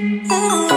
Oh.